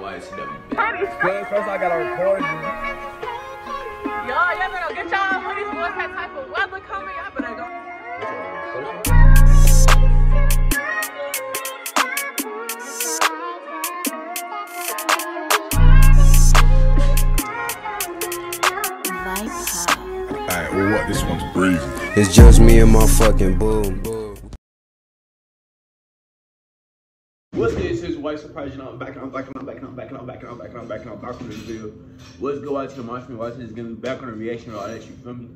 hoodies. First, first I gotta record you. Y'all, y'all better get y'all hoodies. What's that type of weather coming? Y'all better go. Alright, well what? This one's breezy. It's just me and my fucking boom. What's good? It's his white surprise. You know, I'm back and I'm back and I'm back and I'm back and I'm back and I'm back and I'm back and I'm back on this video. Let's go out to the monster watching this gonna be back on the reaction all that. You feel me?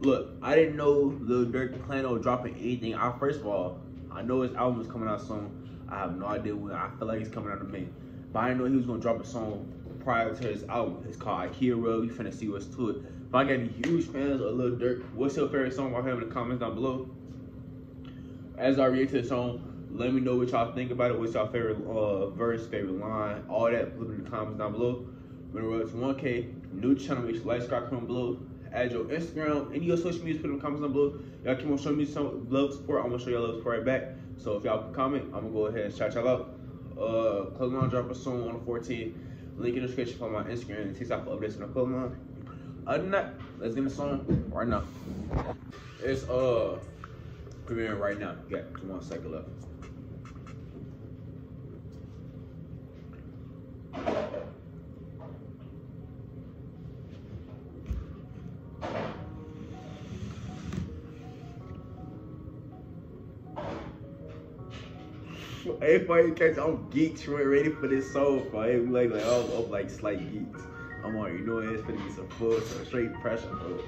Look, I didn't know Lil Durk planned on dropping anything. I first of all, I know his album is coming out soon. I have no idea when. I feel like it's coming out in May, but I didn't know he was gonna drop a song prior to his album. It's called IKEA Rug. You finna see what's to it. If I got any huge fans of Lil Durk, what's your favorite song by him in the comments down below? As I react to the song, let me know what y'all think about it. What's y'all favorite uh, verse, favorite line, all that. Put in the comments down below. When we're 1K, new channel, make sure like, subscribe, comment below. Add your Instagram, any your social media, put in the comments down below. Y'all keep on showing me some love support. I'm gonna show y'all love support right back. So if y'all comment, I'm gonna go ahead and shout y'all out. Uh, clothing line drop a song on the 14th. Link in the description for my Instagram and TikTok for updates on the clothing line. Other than that, let's get the song right now. It's uh premiering right now. Got one second left. For you catch, I'm geeks, man, ready for this bro. Hey, we like, I'm up like slight geeks. I'm on, you know, it's gonna be some full, some straight pressure, bro.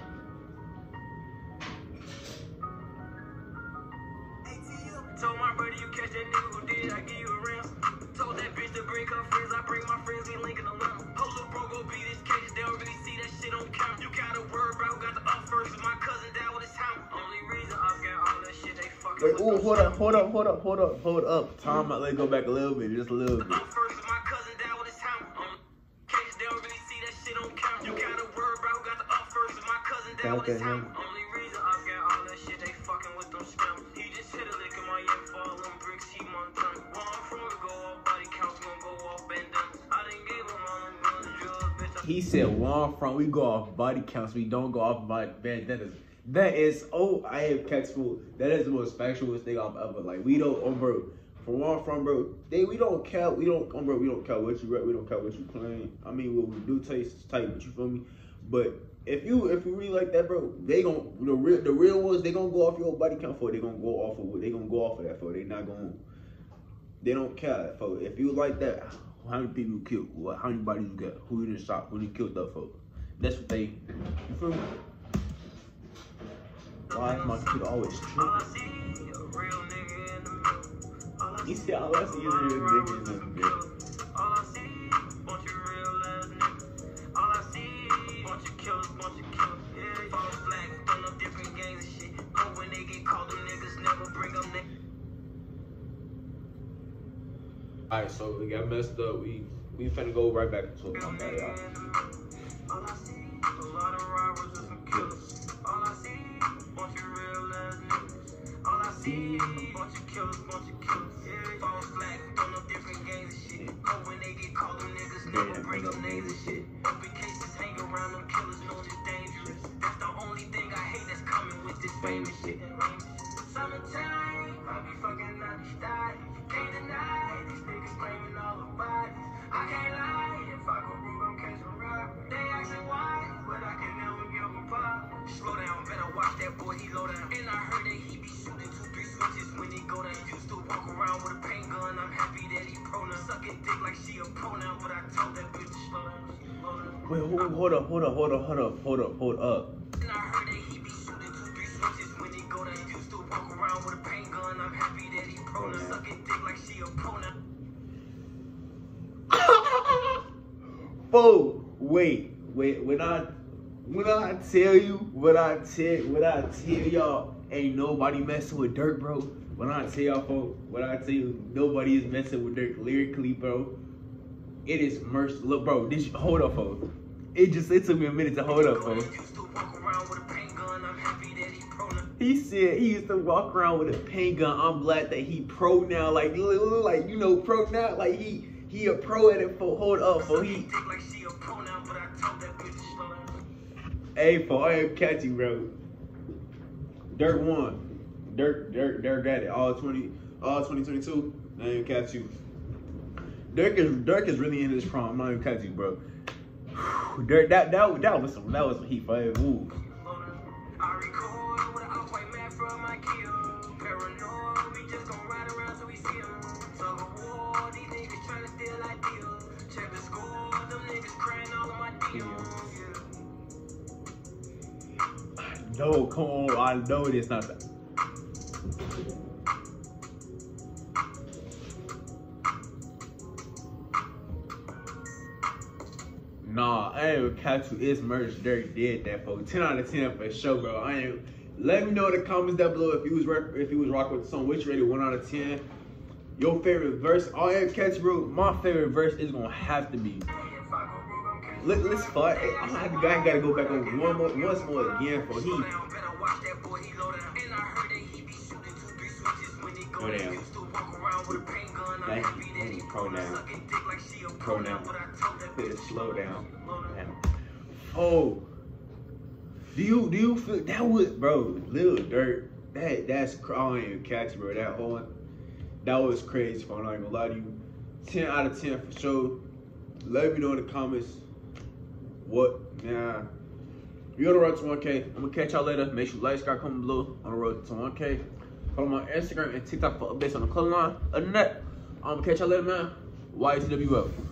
Wait, ooh, hold up, hold up, hold up, hold up, hold up. Time out, let's go back a little bit, just a little bit. Up first, my cousin died with his hammer. Only case, they don't really see that shit on camera. You gotta worry about who got the my cousin died with his Okay, hammer. Only reason I got all that shit, they fucking with them scammers. He just hit a lick in my ear for all them bricks, he Montana. Where I'm from, we go off body counts, we gon' go off bandanas. I didn't give him all them guns, drugs, bitch. He said, I'm from, we go off body counts, we don't go off body bandanas. That is, oh, I am catch fool. That is the most factualist thing I've ever, like, we don't, um, bro, from where I'm from, bro, they, we don't care, we don't, um, bro, we don't care what you rap, we don't care what you claim. I mean, what we do taste tight, but you feel me? But if you, if you really like that, bro, they gon' the real, the real ones, they gonna go off your body count for it. They gonna go off of what, they gonna go off of that for it. They not gonna, they don't care for it. If you like that, how many people you killed? How many bodies you got? Who you done shot? Who you killed that for? That's what they, you feel me? Why is my kid always tripping? You see, all I see is real niggas in them niggas. Alright, so we got messed up. We we finna go right back into it. My bad, y'all. Bunch of killers, bunch of killers. Yeah, false flag, throwing up different gangs and shit. But when they get called, them niggas never bring them names and shit. Open cases hang around them killers, known as dangerous. That's the only thing I hate that's coming with this famous shit. Slow down, better watch that boy, he low down. And I heard that he be shooting two, three switches when he go down. Used to walk around with a paint gun, I'm happy that he pro now. Sucking dick like she a pro now, but I told that bitch slow down. Wait, hold, hold up, hold up, hold up, hold up, hold up, hold up. And I heard that he be shooting two, three switches when he go down. Used to walk around with a paint gun, I'm happy that he pro now. Sucking dick like she a pro now. Fool, wait, wait. When I when I tell you what I tell what I tell y'all, ain't nobody messing with Durk, bro. When I tell y'all, folks, when I tell you nobody is messing with Durk lyrically, bro. It is mercy. Look, bro. This hold up, folks. It just it took me a minute to hold up, folks. Used to walk around with a paint gun, I'm happy that he pro now. He said he used to walk around with a paint gun. I'm glad that he pro now, like li- li- like you know pro now, like he He a pro at it. For hold up, for he. Dick like she a pro now, but I told that bitch to slow down. Hey, for I am catching, bro. Durk won. Durk, Durk, Durk got it. All twenty, all 2022. I ain't catch you. Durk is Durk is really in his prime. I'm not even catch you, bro. Durk, that that that was some that was some heat for him. Ooh. No, come on. I know it's not that. Nah, I ain't gonna catch you. It's merch. Durk did that for 10 out of 10 for sure, bro. I ain't. Let me know in the comments down below if you was if you was rocking with the song. Which rated one out of 10? Your favorite verse? All I ain't catch, bro. My favorite verse is gonna have to be. Let, let's fight. I'm gonna have to, I gotta go back on one more, once more again for he. Better watch that boy, he low. And I heard that he be shooting two, three switches when he go down. down. Used to walk around with a paint gun. I'm Thank you. Pronoun. sucking dick like she a Pronoun. pronoun. But I told that Put it slow down. down. Oh, do you do you feel that was bro? Lil Durk, that that's cr- I don't even catch bro. That whole that was crazy. Fun. I'm not gonna lie to you. Ten out of ten for sure. Let me know in the comments what nah. We on the road to 1K. I'm gonna catch y'all later. Make sure you like, subscribe, comment below on the road to 1K. Follow my Instagram and TikTok for updates on the clothing line. Other that, I'm gonna catch y'all later, man. YTWF.